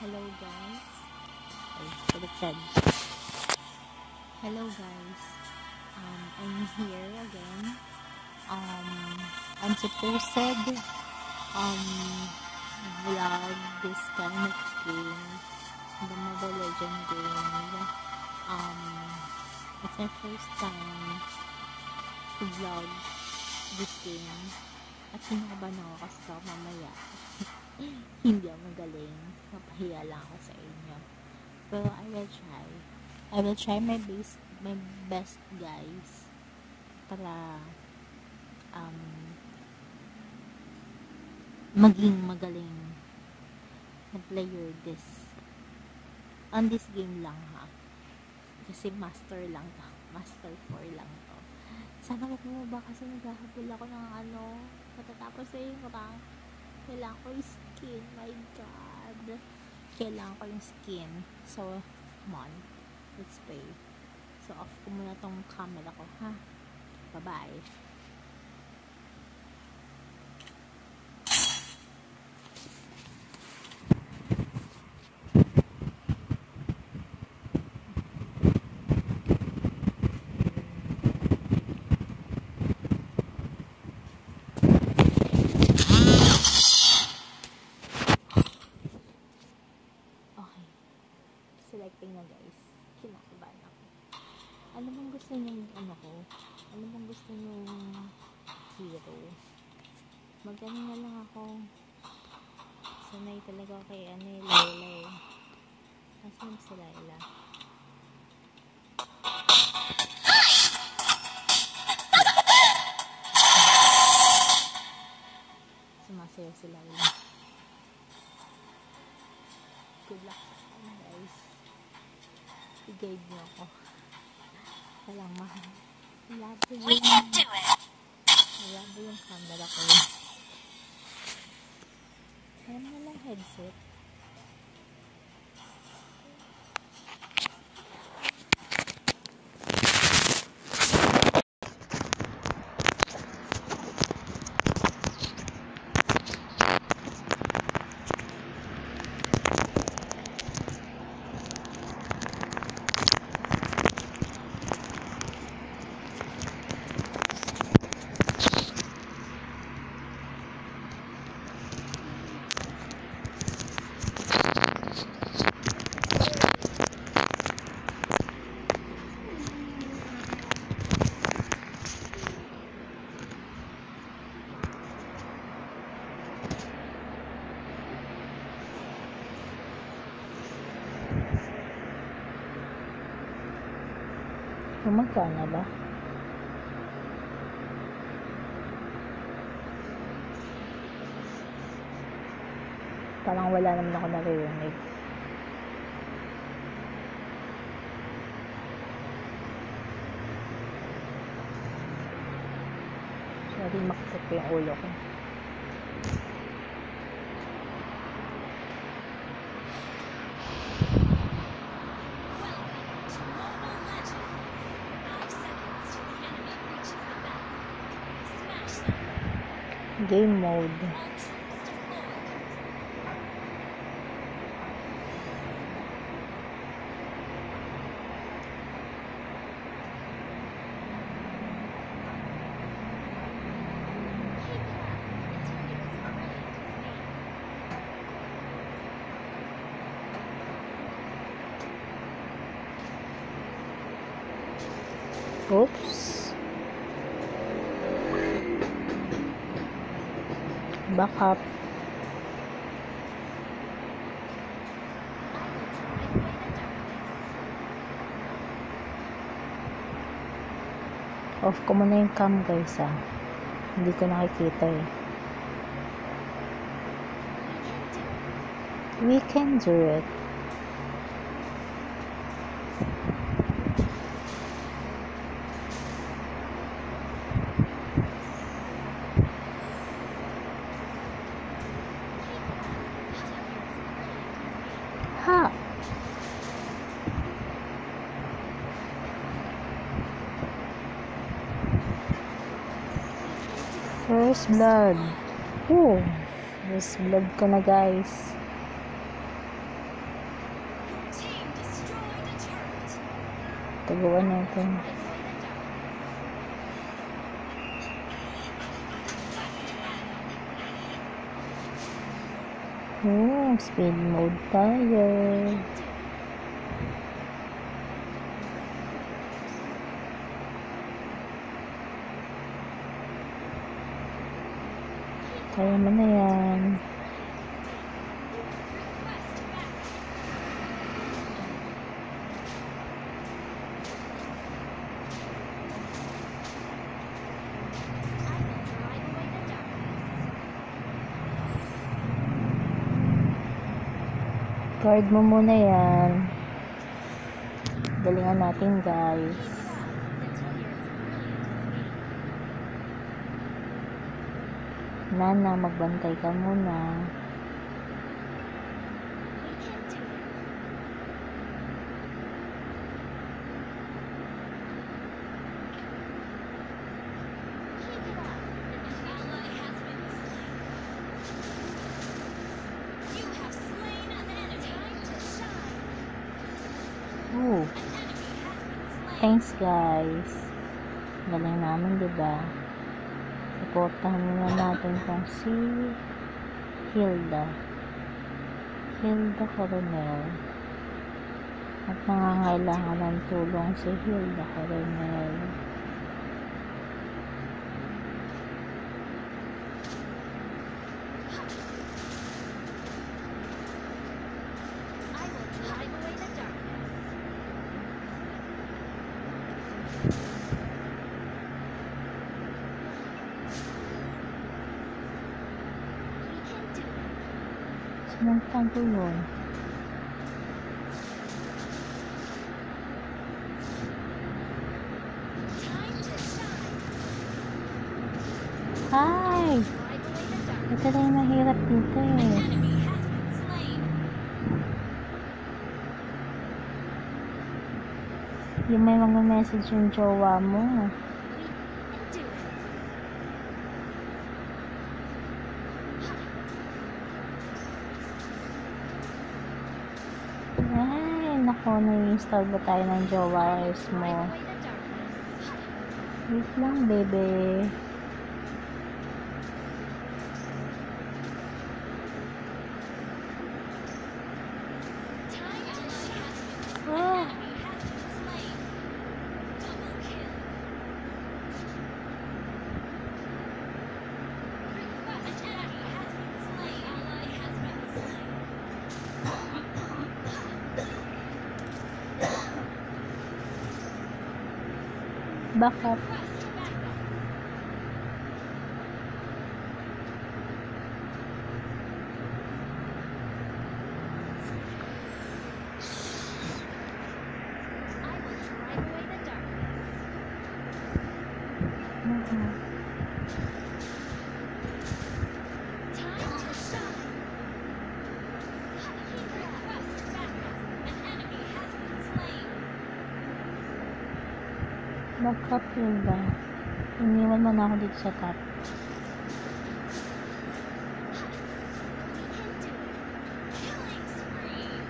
Hello guys. Ay, baliktad. Hello guys. Um, I'm here again. Um, I'm supposed um vlog this kind of game, the Mobile Legend game. Um, it's my first time to vlog this game. At kinakabahan ako kasi baka mamaya hindi ako magaling. Mapahiya lang ako sa inyo. Pero I will try. I will try my best, my best guys para um, maging magaling na player this on this game lang ha kasi master lang to master 4 lang to sana wag mo kasi naghahabol ako ng ano matatapos na yung rank kailangan ko yung skin. My god. Kailangan ko yung skin. So come on. Let's play so off ko muna tong camera ko ha? Bye bye Okay. Selecting na guys. Kinakabahan ako. Ano bang gusto niyo ano ko? Ano bang gusto niyo hero? Magano na lang ako. Sanay talaga ako kay ano eh, Laila eh. Nasaan si Laila? Sumasayaw si Laila. Good luck sa akin, guys. I-guide niyo ako. Walang mahal. Yung, We can do it. labo yung camera ko. Alam lang headset. Gumagana ba? Parang wala naman ako naririnig. Sorry, makasap ko yung ulo ko. Game mode. Back up. I will drive away the darkness. Off ko muna yung cam guys ah. Hindi ko nakikita eh. We can do it. God. Oh, this vlog ko na guys. Taguan natin. Oh, speed mode tayo. Mo na yan. Guard mo muna yan. Galingan natin guys. Nana, magbantay ka muna. Oh, thanks guys. Galing namin, di ba? Supportahan muna natin tong si Hilda. Hilda Coronel. At nangangailangan ng tulong si Hilda Coronel. I will drive away the darkness. We can do it. Sinuntan ko yun. Time. Hi! Ito na yung mahirap dito eh. Yung may mga message yung jowa mo. We can do it. Ay, nako, na-install ba tayo ng mo? Away the darkness. Wait lang, bebe. Backup. Backup yun ba? Iniwan mo na ako dito sa top. We can do it. Killing spree.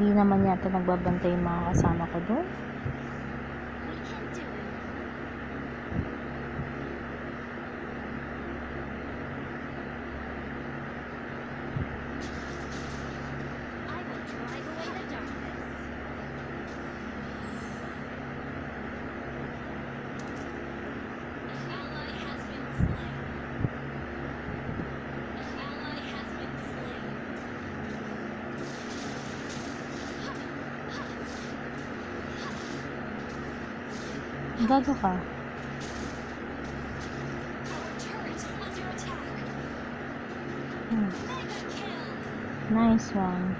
Hindi naman yata nagbabantay yung mga kasama ko doon. Gago ka. Hmm. Nice one.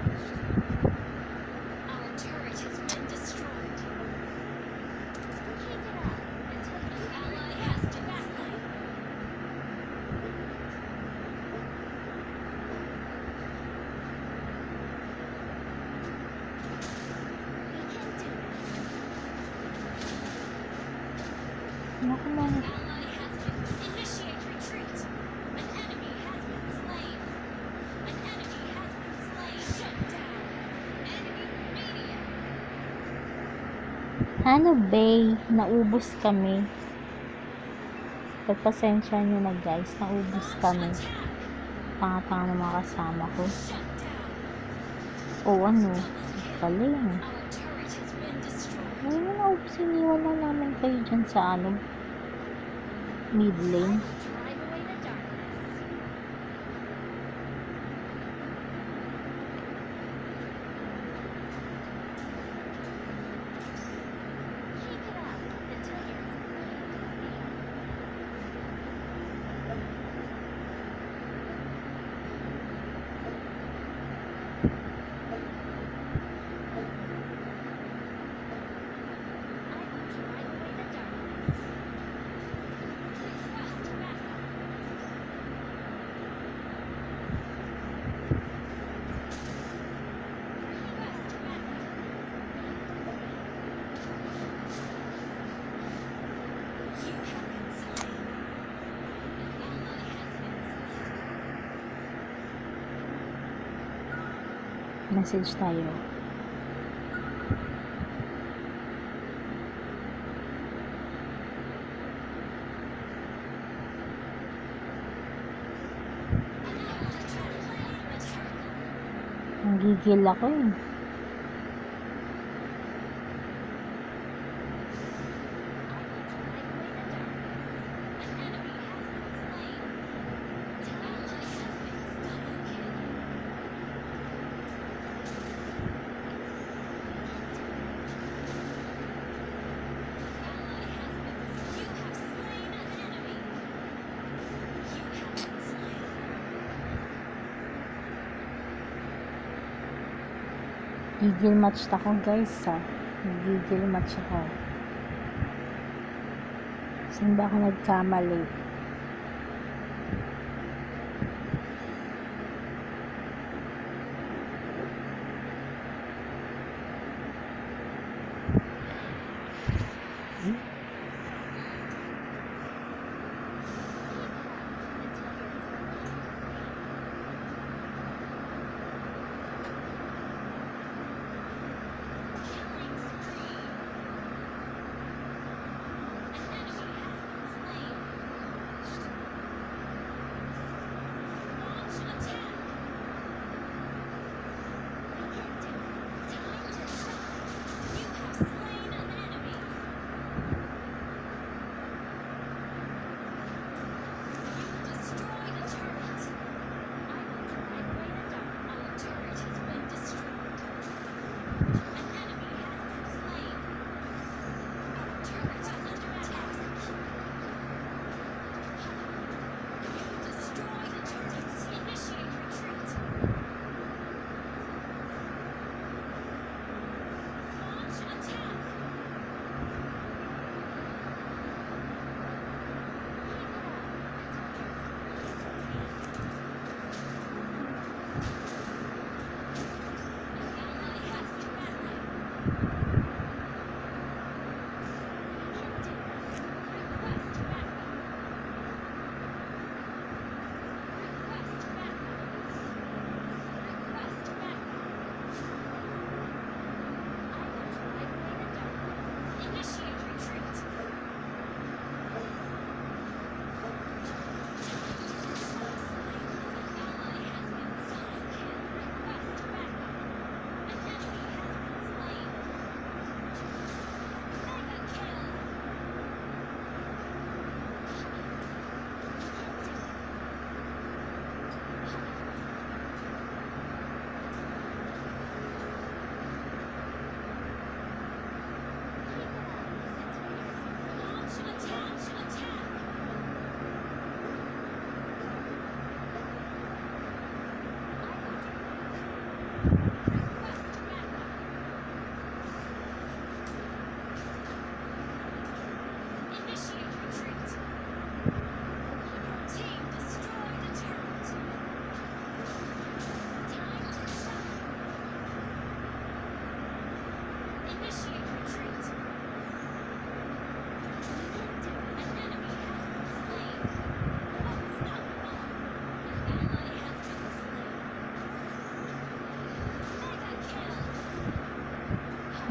Media. Ano, Bay? Naubos kami. Pagpasensya nyo na guys, naubos kami. Tanga-tanga ng mga kasama ko. O ano, turret has been destroyed. Ngayon na naubos, iniwan na namin kayo dyan sa ano, mid lane. Message tayo. Nanggigil ako eh. Gigil match ako guys ha. Gigil match ako. Saan ba ako nagkamali?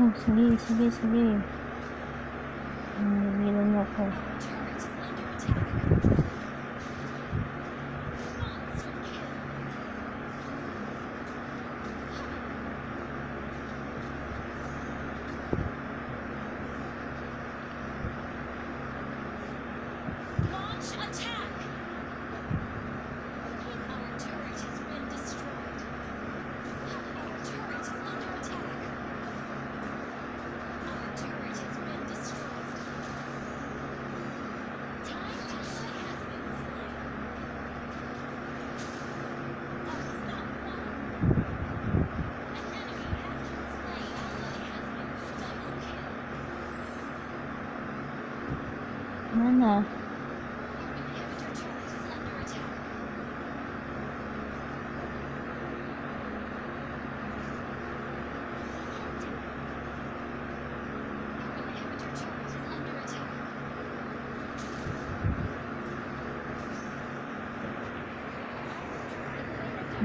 哦，随便随便随便，嗯，没人了，看。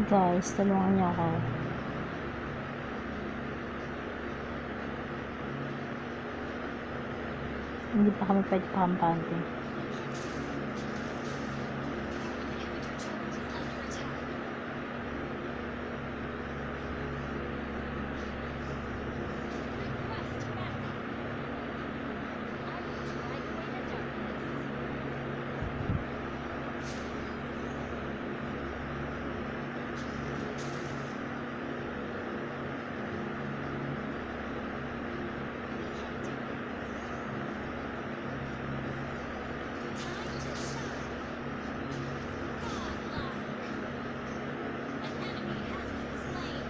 Guys, tulungan niyo ako. Hindi pa kami pwede pakampante.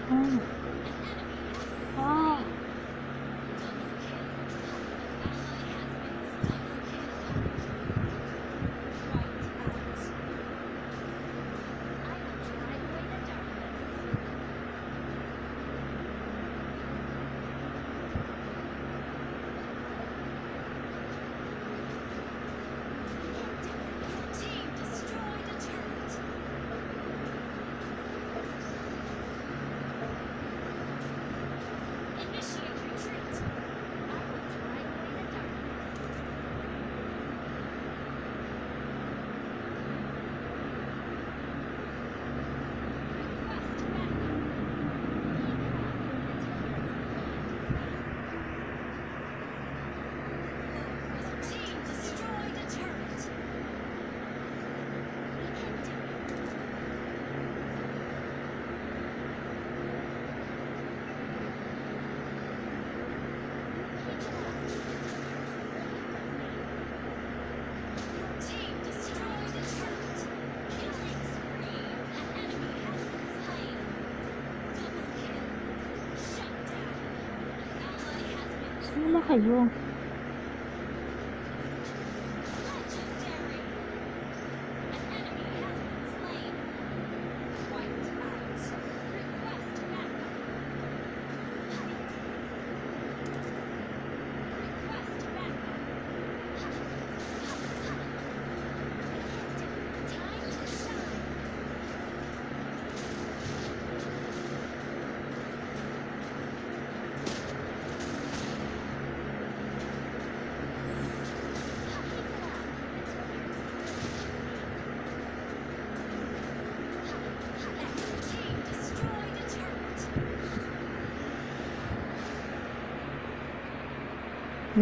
嗯。Ba kayo?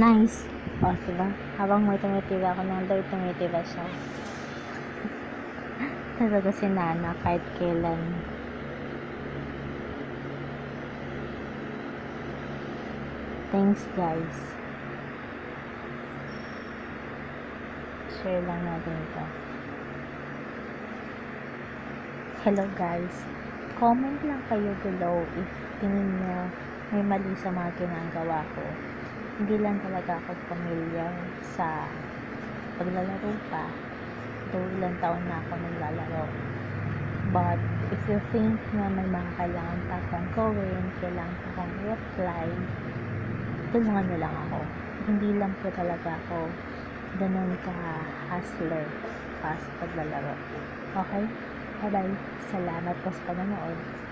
Nice. O, diba? Habang may tumitira ako ng door, tumitira siya. Talaga si Nana kahit kailan. Thanks guys. Share lang natin ito. Hello guys. Comment lang kayo below if tingin nyo may mali sa mga ginagawa ko. Hindi lang talaga ako familiar sa paglalaro pa. Though ilang taon na ako naglalaro. But if you think na may mga kailangan pa akong gawin, kailangan ko akong i-apply, tulungan nyo lang ako. Hindi lang po talaga ako ganun ka hustler pa sa paglalaro. Okay? Bye-bye. Salamat po sa panonood.